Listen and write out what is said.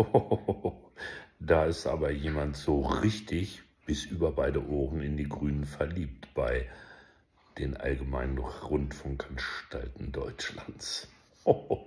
Da ist aber jemand so richtig bis über beide Ohren in die Grünen verliebt bei den allgemeinen Rundfunkanstalten Deutschlands.